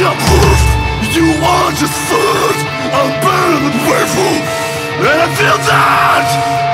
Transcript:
you proof You are just food I'm better than faithful And I feel that.